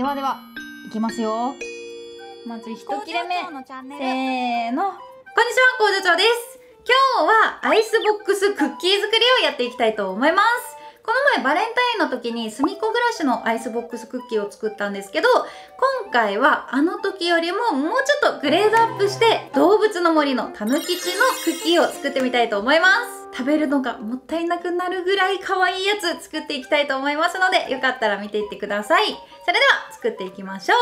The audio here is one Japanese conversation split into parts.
ではでは、いきますよ。まず一切れ目。せーの。こんにちは、工場長です。今日はアイスボックスクッキー作りをやっていきたいと思います。この前バレンタインの時にすみっこ暮らしのアイスボックスクッキーを作ったんですけど、今回はあの時よりももうちょっとグレードアップして動物の森のたぬきちのクッキーを作ってみたいと思います。食べるのがもったいなくなるぐらい可愛いやつ作っていきたいと思いますので、よかったら見ていってください。それでは作っていきましょう。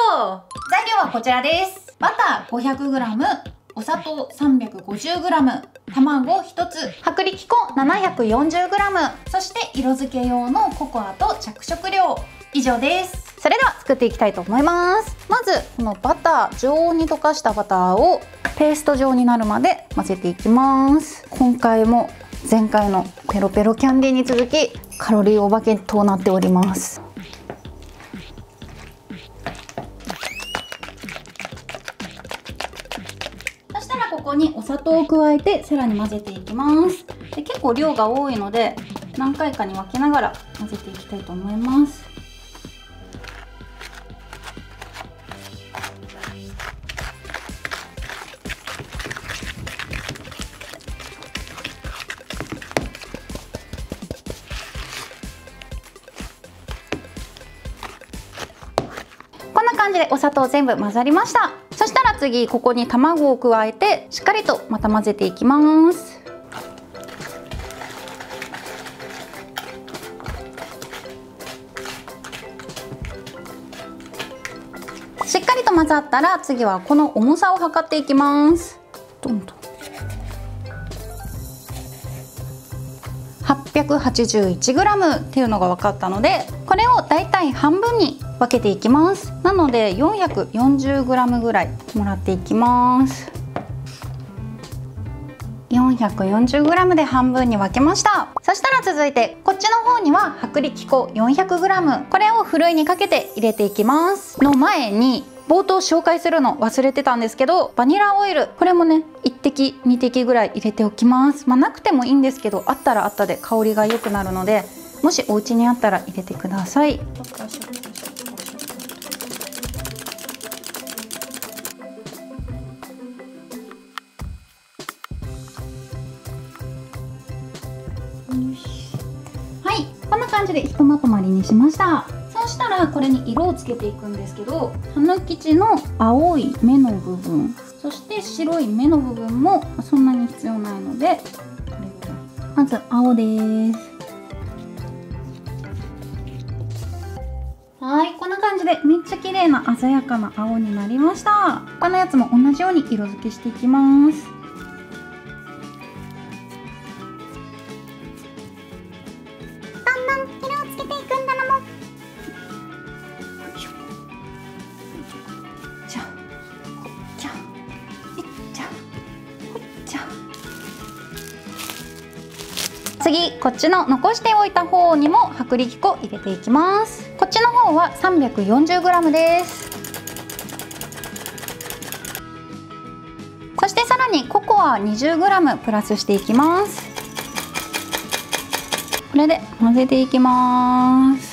材料はこちらです。バター 500g、お砂糖 350g、卵1つ、薄力粉 740g、そして色付け用のココアと着色料。以上です。それでは作っていきたいと思います。まず、このバター、常温に溶かしたバターをペースト状になるまで混ぜていきます。今回も前回のペロペロキャンディーに続きカロリーお化けとなっております。そしたらここにお砂糖を加えてさらに混ぜていきますで結構量が多いので何回かに分けながら混ぜていきたいと思います感じでお砂糖全部混ざりました。そしたら次ここに卵を加えてしっかりとまた混ぜていきます。しっかりと混ざったら次はこの重さを測っていきます。どんどん。881g っていうのが分かったのでこれをだいたい半分に分けていきます。なので 440g ぐらいもらっていきます。440g で半分に分けました。そしたら続いてこっちの方には薄力粉 400g これをふるいにかけて入れていきます。の前に冒頭紹介するの忘れてたんですけどバニラオイル。これもね1滴2滴ぐらい入れておきます。まあなくてもいいんですけどあったらあったで香りが良くなるのでもしお家にあったら入れてくださいはい。じでひとまとまりにしました。そうしたらこれに色をつけていくんですけどたぬきちの青い目の部分そして白い目の部分もそんなに必要ないのでまず青です。はいこんな感じでめっちゃ綺麗な鮮やかな青になりました。他のやつも同じように色付けしていきます。次こっちの残しておいた方にも薄力粉入れていきます。こっちの方は 340g です。そしてさらにココア 20g プラスしていきます。これで混ぜていきます。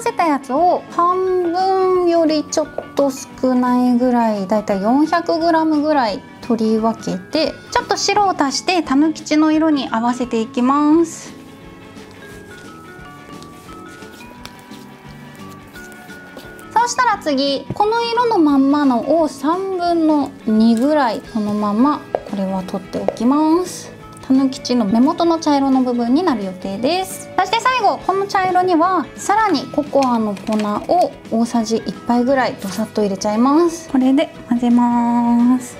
混ぜたやつを半分よりちょっと少ないぐらいだいたい 400g ぐらい取り分けてちょっと白を足してたぬきちの色に合わせていきます。そうしたら次この色のまんまのを3分の2ぐらいこのままこれは取っておきます。たぬきちの根元の茶色の部分になる予定です。そして最後この茶色にはさらにココアの粉を大さじ1杯ぐらいどさっと入れちゃいます。これで混ぜます。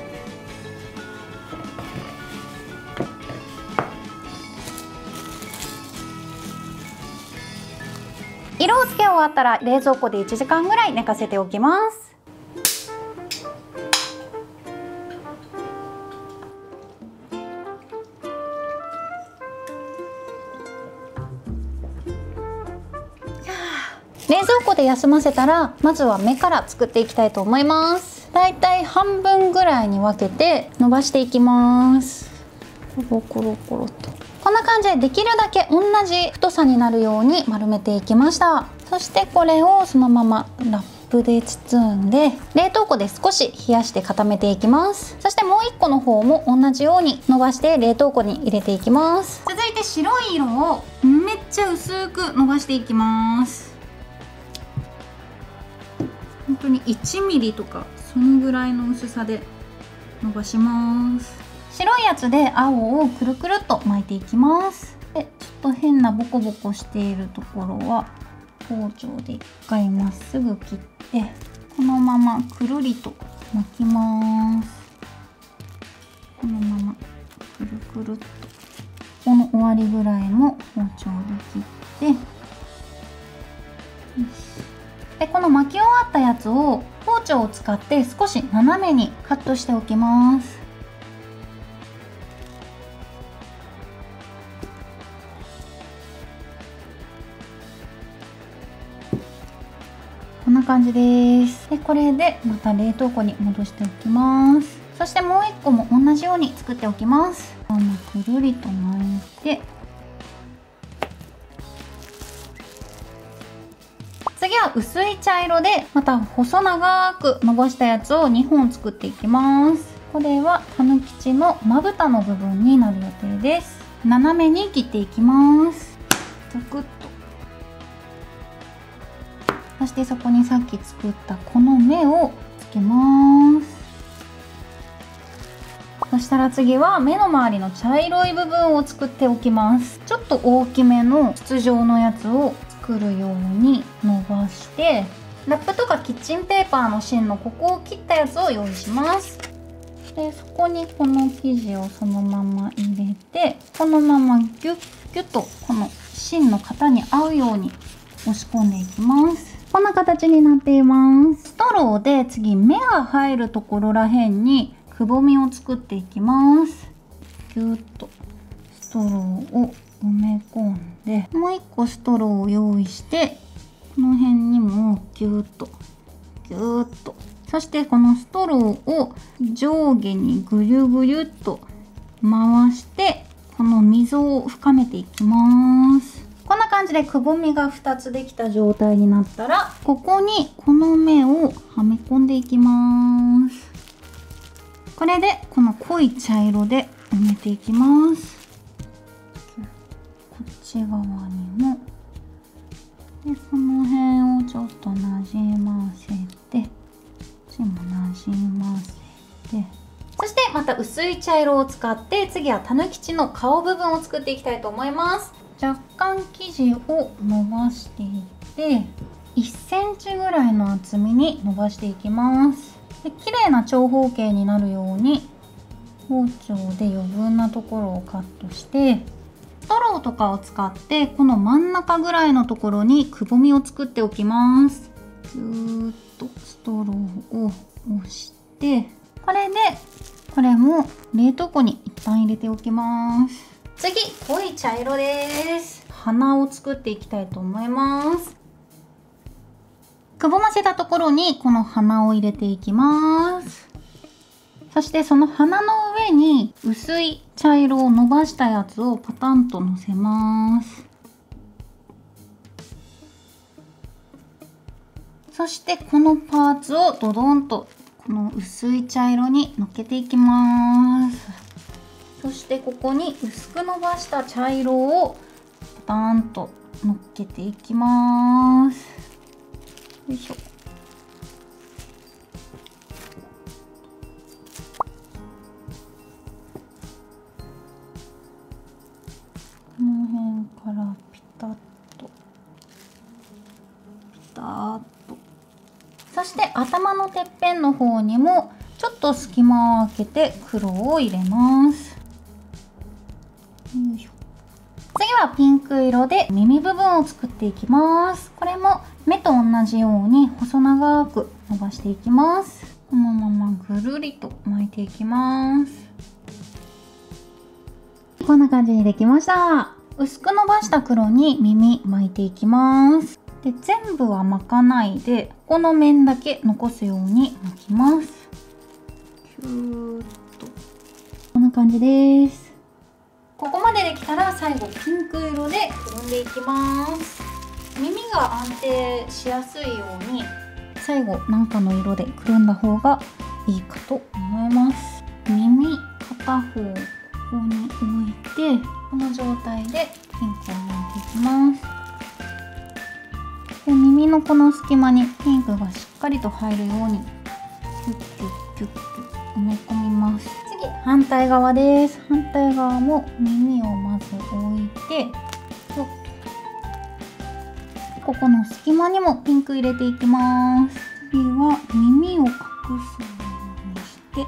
色をつけ終わったら冷蔵庫で1時間ぐらい寝かせておきます冷蔵庫で休ませたらまずは目から作っていきたいと思います。だいたい半分ぐらいに分けて伸ばしていきます。コロコロコロと。こんな感じでできるだけ同じ太さになるように丸めていきました。そしてこれをそのままラップで包んで冷凍庫で少し冷やして固めていきます。そしてもう1個の方も同じように伸ばして冷凍庫に入れていきます。続いて白い色をめっちゃ薄く伸ばしていきます。当に1ミリとかそのぐらいの薄さで伸ばします。白いやつで青をくるくるっと巻いていきます。でちょっと変なボコボコしているところは包丁で一回まっすぐ切ってこのままくるりと巻きます。このままくるくるっと。この終わりぐらいも包丁で切って。でこの巻き終わったやつを包丁を使って少し斜めにカットしておきます。こんな感じです。でこれでまた冷凍庫に戻しておきます。そしてもう1個も同じように作っておきます。くるりと巻いて次は薄い茶色でまた細長く伸ばしたやつを2本作っていきます。これはたぬきちのまぶたの部分になる予定です。斜めに切っていきます。ザクッと。そしてそこにさっき作ったこの目をつけます。そしたら次は目の周りの茶色い部分を作っておきます。ちょっと大きめの筒状のやつを作るように伸ばしてラップとかキッチンペーパーの芯のここを切ったやつを用意します。でそこにこの生地をそのまま入れてこのままギュッギュッとこの芯の型に合うように押し込んでいきます。こんな形になっています。ストローで次目が入るところらへんにくぼみを作っていきます。ぎゅっとストローを埋め込んでもう一個ストローを用意してこの辺にもぎゅっとぎゅっと。そしてこのストローを上下にぐりゅぐりゅっと回してこの溝を深めていきます。こんな感じでくぼみが2つできた状態になったらここにこの目をはめ込んでいきます。これでこの濃い茶色で埋めていきます。っち側にも。でこの辺をちょっとなじませてこっちもなじませて。そしてまた薄い茶色を使って次はたぬきちの顔部分を作っていきたいと思います。若干生地を伸ばしていって1センチぐらいの厚みに伸ばしていきます。で綺麗な長方形になるように包丁で余分なところをカットしてトローとかを使ってこの真ん中ぐらいのところにくぼみを作っておきます。ぎゅーっとストローを押してこれでこれも冷凍庫に一旦入れておきます。次濃い茶色です。花を作っていきたいと思います。くぼませたところにこの花を入れていきますそしてその花の上に薄い茶色を伸ばしたやつをパタンとのせます。そしてこのパーツをドドンとこの薄い茶色にのっけていきます。そしてここに薄く伸ばした茶色をパタンとのっけていきます。よいしょ。頭のてっぺんの方にもちょっと隙間を空けて黒を入れます。次はピンク色で耳部分を作っていきます。これも目と同じように細長く伸ばしていきます。このままぐるりと巻いていきます。こんな感じにできました。薄く伸ばした黒に耳巻いていきます。で全部は巻かないでこの面だけ残すように巻きます。キューッと。こんな感じです。ここまでできたら最後ピンク色でくるんでいきます。耳が安定しやすいように最後なんかの色でくるんだ方がいいかと思います。耳片方ここに置いてこの状態でピンクを抜いていきます。で耳のこの隙間にピンクがしっかりと入るようにキュッキュッキュッキュッ埋め込みます次反対側です反対側も耳をまず置いてここの隙間にもピンク入れていきます次は耳を隠すようにして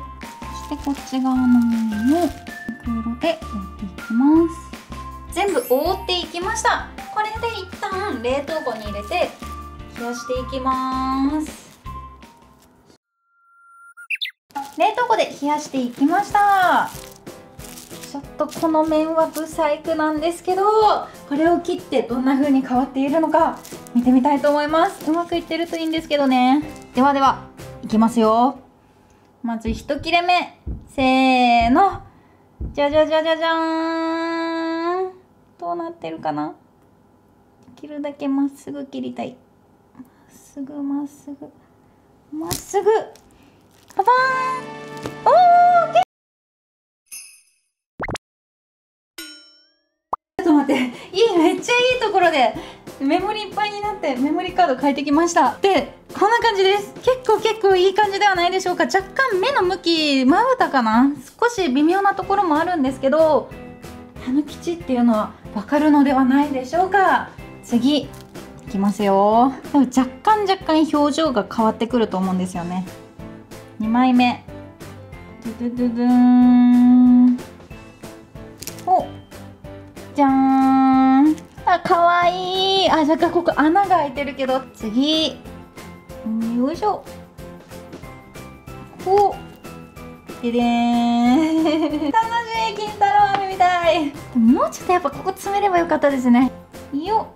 そしてこっち側の耳もピンク色で覆っていきます全部覆っていきましたこれで一旦冷凍庫に入れて冷やしていきます。冷凍庫で冷やしていきました。ちょっとこの麺はブサイクなんですけどこれを切ってどんな風に変わっているのか見てみたいと思います。うまくいってるといいんですけどね。ではではいきますよ。まず1切れ目。せーの。じゃじゃじゃじゃじゃーん。どうなってるかな？切るだけまっすぐ切りたい。すぐまっすぐ。まっすぐ。パパーン。おーちょっと待って。いいめっちゃいいところでメモリいっぱいになってメモリカード変えてきました。でこんな感じです。結構結構いい感じではないでしょうか。若干目の向きまぶたかな？少し微妙なところもあるんですけどたぬきちっていうのはわかるのではないでしょうか。次。いきますよ。でも若干若干表情が変わってくると思うんですよね。2枚目。ドゥドゥドゥドゥーン。おじゃーん。あかわいい。あ若干ここ穴が開いてるけど。次。よいしょ。お。ででーん。楽しい金太郎飴みたい。もうちょっとやっぱここ詰めればよかったですね。よよ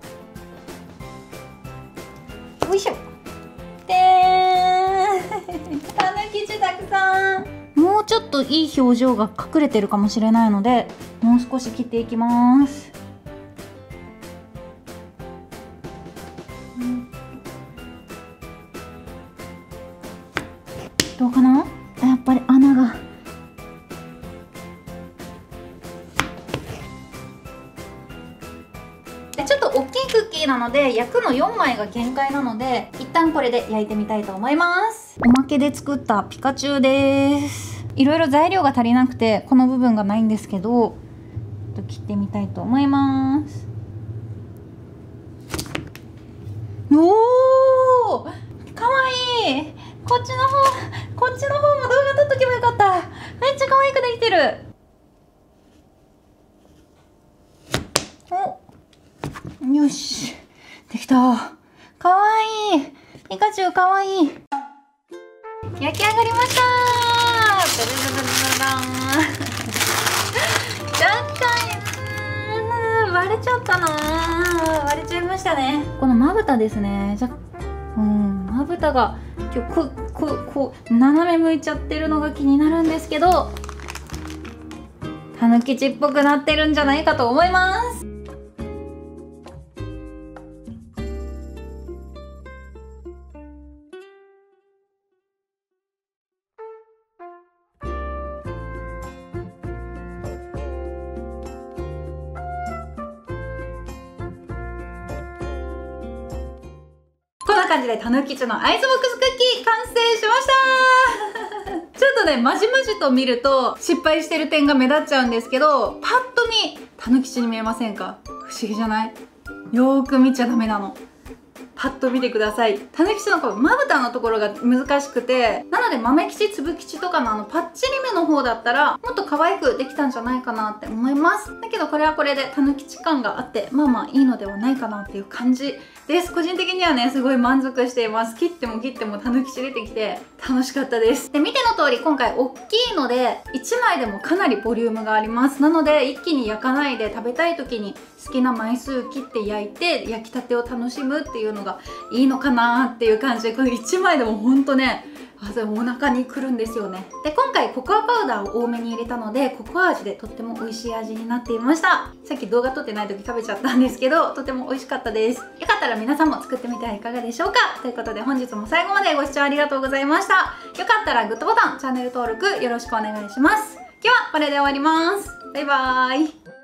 もうちょっといい表情が隠れてるかもしれないのでもう少し切っていきます。どうかな？やっぱり穴が。ちょっと大きいクッキーなので焼くの4枚が限界なので一旦これで焼いてみたいと思います。おまけで作ったピカチュウです。いろいろ材料が足りなくてこの部分がないんですけどちょっと切ってみたいと思います。おーかわいい。こっちの方こっちの方も動画撮っとけばよかった。めっちゃ可愛くできてる。およし。できた。かわいい。ピカチュウかわいい。焼き上がりました。割れちゃったな割れちゃいましたね。このまぶたですね。じゃうん。まぶたが今日こここう斜め向いちゃってるのが気になるんですけどたぬきちっぽくなってるんじゃないかと思います。な感じでたぬきちのアイスボックスクッキー完成しました。ちょっとねまじまじと見ると失敗してる点が目立っちゃうんですけどパッと見たぬきちに見えませんか？不思議じゃない？よーく見ちゃダメなの。パッと見てください。たぬきちのこうまぶたのところが難しくてなので豆吉つぶ吉とかのあのパッチリ目の方だったらもっと可愛くできたんじゃないかなって思います。だけどこれはこれでたぬきち感があってまあまあいいのではないかなっていう感じです。個人的にはねすごい満足しています。切っても切ってもたぬきち出てきて楽しかったです。で見ての通り今回大きいので1枚でもかなりボリュームがあります。なので一気に焼かないで食べたい時に好きな枚数切って焼いて焼きたてを楽しむっていうのがいいのかなっていう感じでこれ1枚でもほんとねあでもお腹にくるんですよね。で今回ココアパウダーを多めに入れたのでココア味でとっても美味しい味になっていました。さっき動画撮ってない時食べちゃったんですけどとても美味しかったです。よかったら皆さんも作ってみてはいかがでしょうか。ということで本日も最後までご視聴ありがとうございました。よかったらグッドボタンチャンネル登録よろしくお願いします。今日はこれで終わります。バイバーイ。